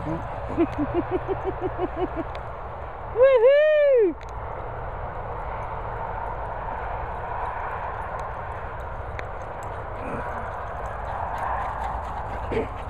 Woohoo! Ha